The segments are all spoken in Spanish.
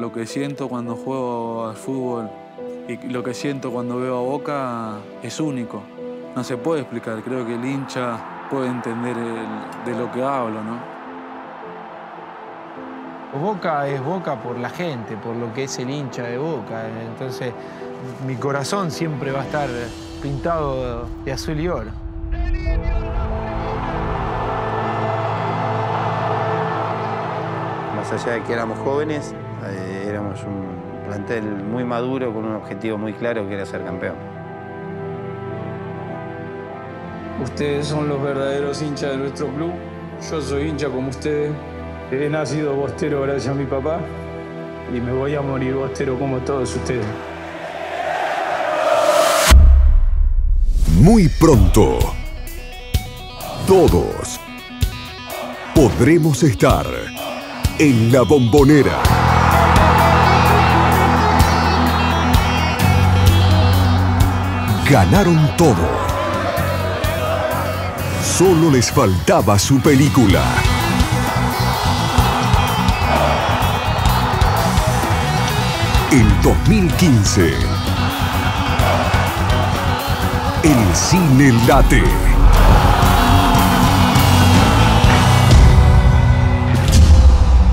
lo que siento cuando juego al fútbol y lo que siento cuando veo a Boca es único. No se puede explicar, creo que el hincha puede entender de lo que hablo, ¿no? Boca es Boca por la gente, por lo que es el hincha de Boca. Entonces, mi corazón siempre va a estar pintado de azul y oro. Más allá de que éramos jóvenes, eh, éramos un plantel muy maduro con un objetivo muy claro que era ser campeón. Ustedes son los verdaderos hinchas de nuestro club. Yo soy hincha como ustedes. He nacido bostero gracias a mi papá y me voy a morir bostero como todos ustedes. Muy pronto, todos podremos estar en la bombonera. Ganaron todo. Solo les faltaba su película. En 2015, el cine late.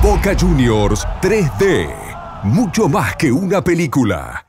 Boca Juniors 3D, mucho más que una película.